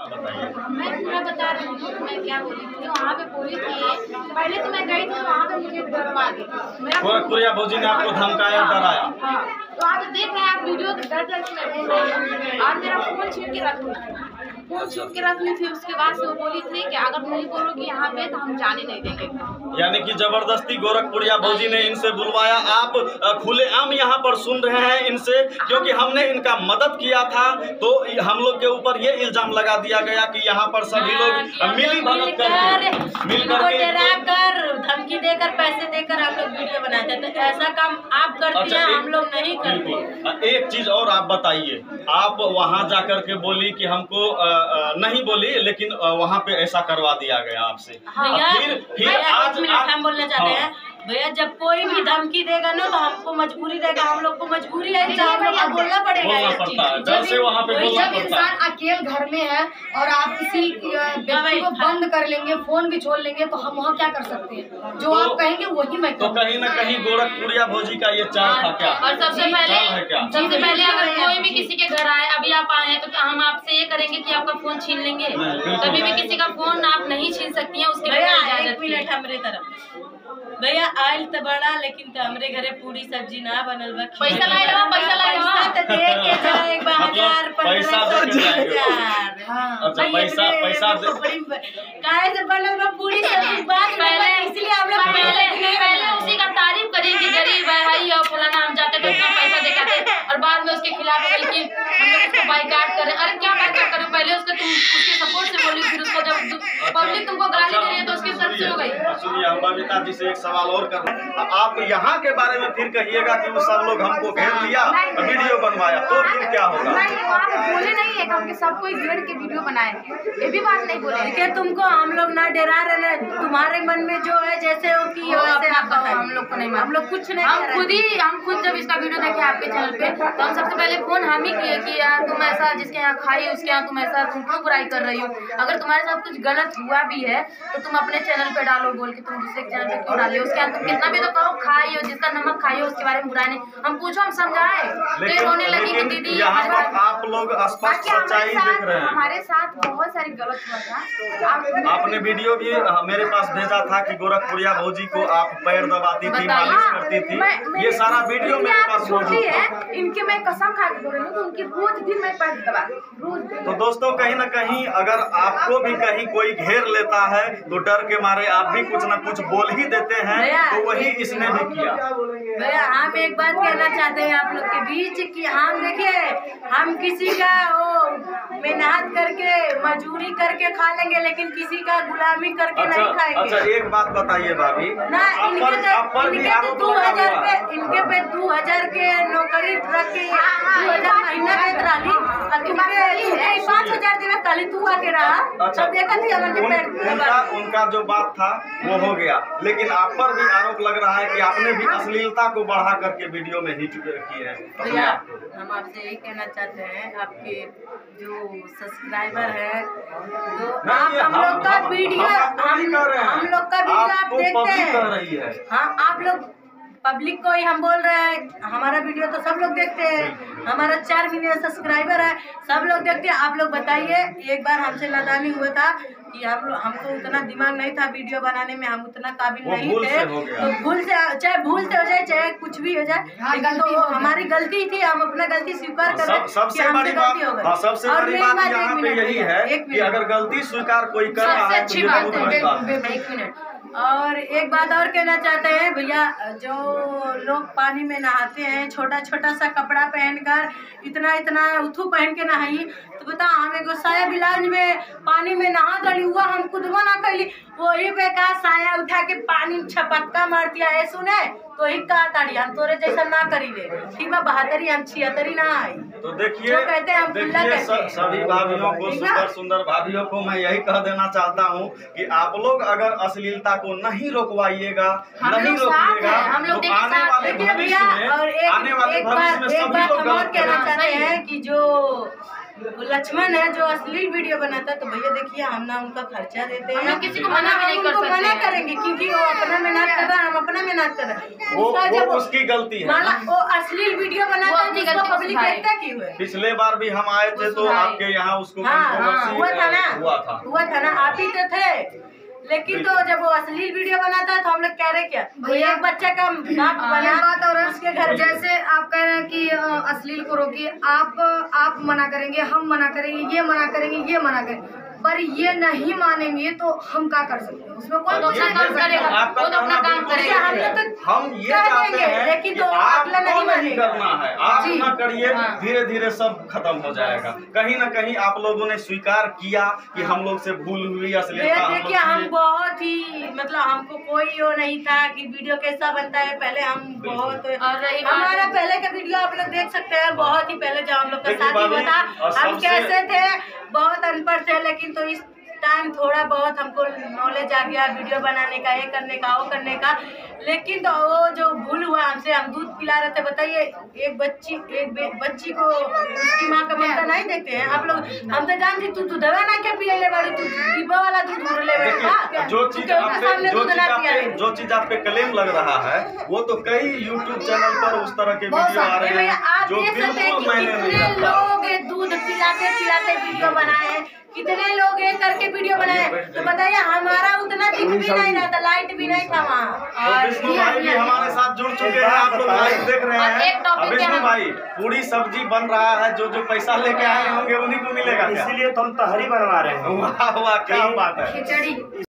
मैं पूरा बता रही हूँ मैं क्या बोली थी वहाँ पे बोली थी पहले तो मैं गई थी वहाँ पे मुझे डरवा दी मेरा भौजी ने आपको धमकाया डराया हाँ तो आप देख रहे हैं आप वीडियो डर डर के मैं बोल रही हूँ। और मेरा फ़ोन छीन के रख फ़ोन छीन के रख ली थी उसके बाद से वो बोली थी कि अगर नहीं बोलोगी यहाँ पे तो हम जाने नहीं देंगे। यानी कि ज़बरदस्ती गोरखपुरिया भौजी ने इनसे बुलवाया। आप खुले आम यहाँ पर सुन रहे हैं इनसे क्योंकि हमने इनका मदद किया था तो हम लोग के ऊपर ये इल्ज़ाम लगा दिया गया कि यहाँ पर सभी लोग मिली भगत करके मिल करके कर धमकी देकर पैसे देकर हम लोग वीडियो बनाते हैं। तो ऐसा काम आप करती अच्छा, हैं एक- हम लोग नहीं करते। एक चीज़ और आप बताइए। आप वहाँ जा करके बोली कि हमको नहीं बोली लेकिन वहाँ पे ऐसा करवा दिया गया आपसे। फिर फिर आज एक मिनट आप- हम बोलना चाहते हाँ। हैं। भैया जब कोई भी धमकी देगा ना तो हमको मजबूरी देगा हम लोग को मजबूरी है तो हम लोग को बोलना पड़ेगा है जब इंसान अकेले घर में है और आप किसी अ, को बंद कर लेंगे फ़ोन भी छोड़ लेंगे तो हम वहाँ क्या कर सकते हैं? जो तो- आप कहेंगे वही मैं तो कहीं ना कहीं गोरखपुर या भोजी का ये चाल था क्या? और सबसे पहले है? सबसे पहले अगर कोई भी किसी के घर आए अभी आप आए हैं तो हम आपसे ये करेंगे की आपका फ़ोन छीन लेंगे? कभी भी किसी का फ़ोन आप नहीं छीन सकती है उसके लिए मेरे इजाज़त एक की मिनट हमरे तरफ़। भैया आयल तो बड़ा लेकिन तो हमरे घरे पूरी सब्ज़ी ना बनल बा पैसा लाए लो, पैसा लाए लो। पैसा तो दे के जाए एक बार मतलब हाँ। अच्छा पैसा पैसा दे काहे से बनल बा पूरी सब्ज़ी? बात पहले इसलिए हम लोग पहले पहले उसी का तारीफ़ करी कि गरीब है हाई और फलाना हम जाते तो इतना पैसा दिखाते और बाद में उसके खिलाफ बोली कि हम लोग उसको बाइकाट करें। अरे क्या बाइकाट करें? पहले उसके तुम उसके सपोर्ट से बोली फिर उसको जब पब्लिक तुमको गाली दे रही है तो उसकी गई सुनिए हम बबीता जी से एक सवाल और कर आप यहाँ के बारे में फिर कहिएगा कि वो सब लोग हमको घेर लिया वीडियो बनवाया तो फिर क्या होगा? नहीं वहाँ पे बोले नहीं है कि हमके सब कोई घेर के वीडियो बनाए। ये भी बात नहीं बोले। देखिए तुमको हम लोग ना डरा रहे तुम्हारे मन में जो है जैसे हो कि हम लोग को नहीं हम लोग कुछ नहीं हम खुद ही हम खुद जब इसका वीडियो देखे आपके चैनल पे तो हम सबसे पहले फ़ोन हम ही किए कि यार तुम ऐसा जिसके यहाँ खाई उसके यहाँ तुम ऐसा तुम क्यों बुराई कर रही हो? अगर तुम्हारे साथ कुछ गलत हुआ भी है तो तुम अपने चैनल पे डालो बोल के तुम दूसरे चैनल पे क्यों डाले उसके तुम कितना भी तो कहो खाई हो जिसका नमक खाई हो उसके बारे में बुराई नहीं। हम पूछो हम समझाए। तो रोने लगी कि दीदी आप लोग सच्चाई देख रहे हैं। हमारे साथ बहुत सारी गलत हुआ था। आपने वीडियो भी मेरे पास भेजा था कि गोरखपुरिया भौजी को आप पैर दबाती थी मालिश करती थी। ये सारा वीडियो मेरे पास मौजूद है इनके मैं कसम खा के बोल रही हूँ उनकी रोज दिन मैं पैर दबा रोज तो दोस्तों कहीं ना कहीं अगर आपको भी कहीं कोई घेर लेता है तो डर के मारे आप भी कुछ ना कुछ बोल ही देते हैं तो वही इसने भी किया। भैया हम एक बात कहना चाहते हैं आप लोग के बीच कि हम देखिए हम किसी का वो मेहनत करके मजदूरी करके खा लेंगे लेकिन किसी का गुलामी करके अच्छा नहीं खाएँगे। अच्छा एक बात बताइए भाभी। ना इनके तो पर भी इनके तो दो हज़ार पे इनके पे दो हज़ार के नौकरी रख के दो हज़ार महीना देत रही तुमके पाँच हज़ार देवे कल तू आके रहा। अच्छा देखा थी उनका जो बात था वो हो गया। लेकिन आप पर भी आरोप लग रहा है कि आपने भी अश्लीलता को बढ़ा करके वीडियो में हिट की है। भैया हम आपसे यही कहना चाहते हैं आपके जो सब्सक्राइबर है तो आप हम लोग का वीडियो हम हैं। लोग का वीडियो आप देखते हैं। हाँ। आप लोग पब्लिक को ही हम बोल रहे हैं हमारा वीडियो तो सब लोग देखते हैं। हमारा चार मिलियन सब्सक्राइबर है। सब लोग देखते हैं। आप लोग बताइए एक बार हमसे नादानी हुआ था कि हम लोग हमको उतना दिमाग नहीं था वीडियो बनाने में हम उतना काबिल नहीं थे। से हो गया। तो भूल से चाहे भूल से हो जाए चाहे कुछ भी हो जाए हाँ, लेकिन तो हमारी गलती थी। हम अपना गलती स्वीकार कर सब हैं सबसे बड़ी बात गलती हो गई। हाँ सबसे बड़ी बात यहाँ पे यही है कि अगर गलती स्वीकार कोई कर रहा है तो बहुत बड़ी बात है। एक मिनट। और एक बात और कहना चाहते हैं, भैया, जो लोग पानी में नहाते हैं छोटा छोटा सा कपड़ा पहनकर, इतना इतना उथू पहन के नहाई तो बता हम एगो साया बिलाज में पानी में नहा दड़ी हुआ हम कुदबा ना कैली वही पे का साया उठा के पानी छपक्का मार दिया है सुने? तो ही कहा ताड़ी हम तोरे जैसा ना करी ले ठीक बा बहादुरी हम छिहत्तरी ना आई। तो देखिए जो कहते हैं हम खुला देखिए कहते हैं। सभी भाभीियों को सुंदर सुंदर भाभीियों को मैं यही कह देना चाहता हूँ कि आप लोग अगर अश्लीलता को नहीं रोकवाइएगा हम नहीं लोग रोकिएगा हम लोग तो देखिए आने वाले भविष्य भैया और में आने एक वाले एक भविष्य में सभी लोग और गलत कहना चाहते है। हैं कि जो लक्ष्मण है जो अश्लील वीडियो बनाता है तो भैया देखिए हम ना उनका खर्चा देते हम हैं। किसी को मना ना भी नहीं कर सकते। मना करेंगे क्योंकि वो अपना मेहनत कर रहा है हम अपना मेहनत कर रहे हैं। वो वो उसकी गलती है। माना वो अश्लील वीडियो बनाता है जिसको पब्लिक देखता क्यों है पिछले बार भी हम आए थे तो। आपके यहाँ उसको हाँ हुआ था ना। हुआ था। हुआ था ना आप ही तो थे। लेकिन तो जब वो अश्लील वीडियो बनाता है तो हम लोग कह रहे क्या भैया- एक बच्चा का बाप हाँ, बना। बात और उसके घर जैसे आप कह रहे हैं कि अश्लील को रोकिए आप आप मना करेंगे हम मना करेंगे ये मना करेंगे ये मना करेंगे। पर ये नहीं मानेंगे तो हम क्या कर सकते हैं? उसमें कोई तो अपना काम करेगा, तो अपना काम करेगा। हम तो हम ये चाहते हैं लेकिन तो अगला नहीं मानेगा। करना है। आप जी। ना करिए हाँ। धीरे धीरे सब खत्म हो जाएगा। कहीं ना कहीं आप लोगों ने स्वीकार किया कि हम लोग से भूल हुई लोग देखिए हम बहुत ही मतलब हमको कोई वो नहीं था कि वीडियो कैसा बनता है। पहले हम बहुत हमारा पहले का वीडियो आप लोग देख सकते हैं। बहुत ही पहले जब हम लोग का शादी हुआ था हम कैसे थे? लेकिन तो इस टाइम थोड़ा बहुत हमको नॉलेज आ गया वीडियो बनाने का ये करने का वो करने का। लेकिन तो वो जो भूल हुआ हमसे हम दूध पिला रहे थे बताइए एक बच्ची एक बच्ची को उसकी माँ का ममता नहीं देखते हैं? आप लोग हम तो जानते तू दूधवा ना क्या पिए ले बाड़ी तू डिब्बा वाला दूध घूर ले बाड़ी जो चीज़ जो चीज़ आप पे जो चीज़ आप पे क्लेम लग रहा है वो तो कई यूट्यूब चैनल पर उस तरह के वीडियो आ रहे हैं। आप जो देख सकते हैं बिल्कुल मैंने कितने लोग दूध पिलाते पिलाते वीडियो बनाए हैं। कितने लोग ये करके वीडियो बनाए? तो बताइए हमारा उतना दिख भी नहीं रहा था लाइट भी नहीं था वहाँ। तो विष्णु भाई भी हमारे साथ जुड़ चुके हैं आप लोग लाइव देख रहे एक हैं विष्णु है- भाई पूरी सब्ज़ी बन रहा है जो जो पैसा लेके आए होंगे उन्हीं को मिलेगा इसीलिए तो हम तहरी बनवा रहे हैं। वाह वाह क्या बात है। खिचड़ी।